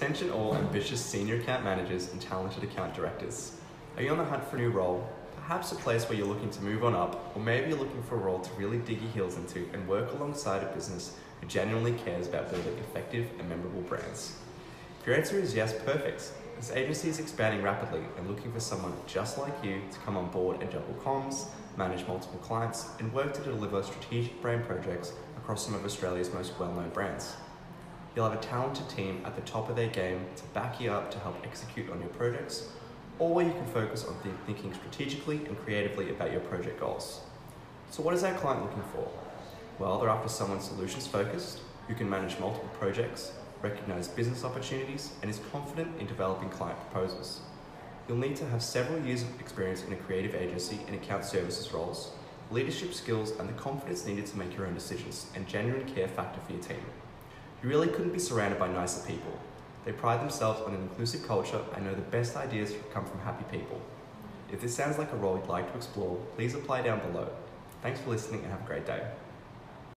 Attention all ambitious senior account managers and talented account directors. Are you on the hunt for a new role? Perhaps a place where you're looking to move on up, or maybe you're looking for a role to really dig your heels into and work alongside a business who genuinely cares about building effective and memorable brands. If your answer is yes, perfect. This agency is expanding rapidly and looking for someone just like you to come on board and juggle comms, manage multiple clients, and work to deliver strategic brand projects across some of Australia's most well known brands. You'll have a talented team at the top of their game to back you up to help execute on your projects, or you can focus on th- thinking strategically and creatively about your project goals. So, what is our client looking for? Well, they're after someone solutions focused who can manage multiple projects, recognize business opportunities, and is confident in developing client proposals. You'll need to have several years of experience in a creative agency and account services roles, leadership skills, and the confidence needed to make your own decisions, and genuine care factor for your team. You really couldn't be surrounded by nicer people. They pride themselves on an inclusive culture and know the best ideas come from happy people. If this sounds like a role you'd like to explore, please apply down below. Thanks for listening and have a great day.